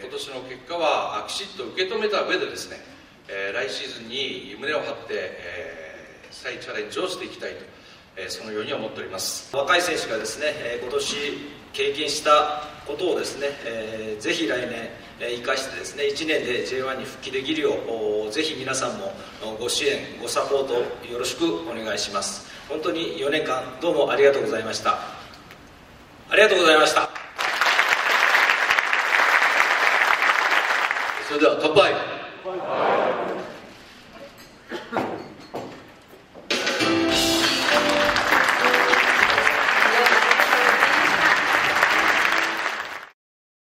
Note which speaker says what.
Speaker 1: 今年の結果はきちっと受け止めた上でですね、え来シーズンに胸を張って、え再チャレンジをしていきたいと、えそのように思っております。
Speaker 2: 若い選手がですね、え今年経験したことをですね、えー、ぜひ来年生かしてですね1年で J1 に復帰できるようぜひ皆さんもご支援ごサポートよろしくお願いします。本当に4年間どうもありがとうございました。ありがとうございました。
Speaker 1: それでは乾杯。